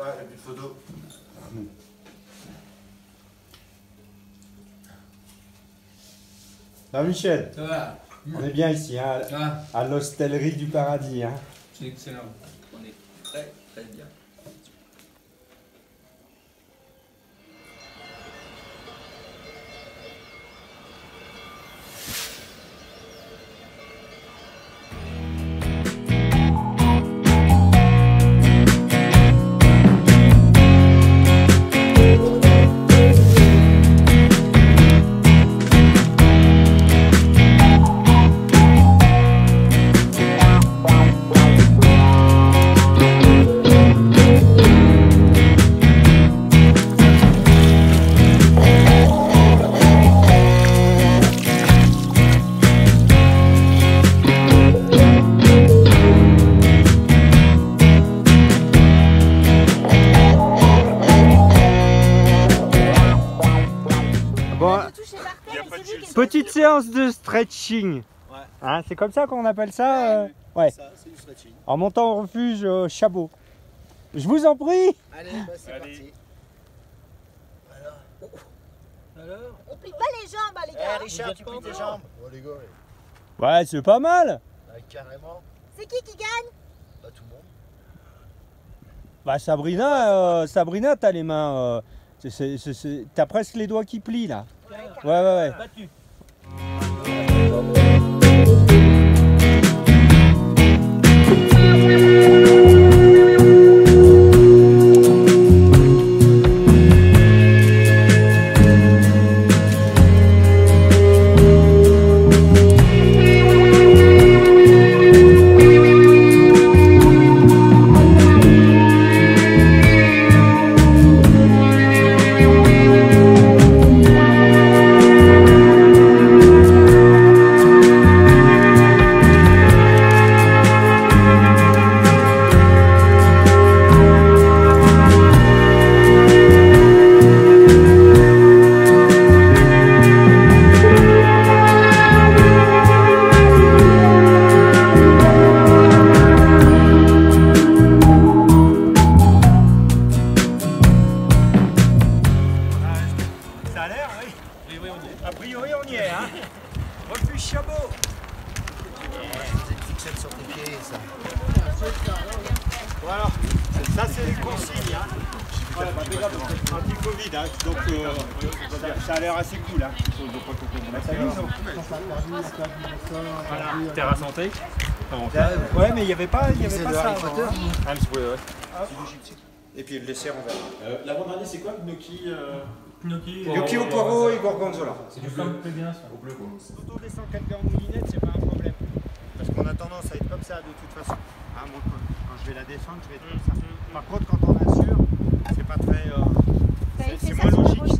Ah, j'ai plus de photos. Hmm. Ah, Michel, ça va on est bien ici, hein, à l'hostellerie du paradis. Hein. C'est excellent. Est petite séance de stretching. Ouais. Hein, c'est comme ça qu'on appelle ça euh, Ouais. Ça, c'est du stretching. En montant au refuge euh, Chabot. Je vous en prie Allez, bah, c'est Allez. parti. Alors? On plie pas les jambes, hein, les Eh, gars. Richard, tu plies tes jambes. Oh, les gars, Ouais, c'est pas mal ouais, carrément. C'est qui qui gagne? Pas tout le monde. Bah Sabrina, euh, Sabrina, t'as les mains... T'as presque les doigts qui plient là. Ouais, ouais, ouais. On y est, hein. Refuge Chabot. C'est une fixette sur tes pieds, ça. Voilà. Ça, c'est les consignes, hein. Voilà, Anti-Covid, hein. Donc, euh, ça, a l'air assez cool, hein. Bah. Voilà. Terra santé Ouais, mais il n'y avait pas, il y avait pas ça. avant, hein. Ah. Et puis le dessert, on verra. Euh, L'avant-dernier, c'est quoi Gnocchi euh... Gnocchi. Gnocchi au poireau et gorgonzola. C'est du comme très bien ça. Au bleu, quoi. Quand on descend 4 grammes moulinettes, c'est pas un problème. Parce qu'on a tendance à être comme ça de toute façon. Moi, quand, je vais la descendre, je vais être comme ça. Par contre, quand on assure, c'est pas très. euh, c'est- ça moins logique.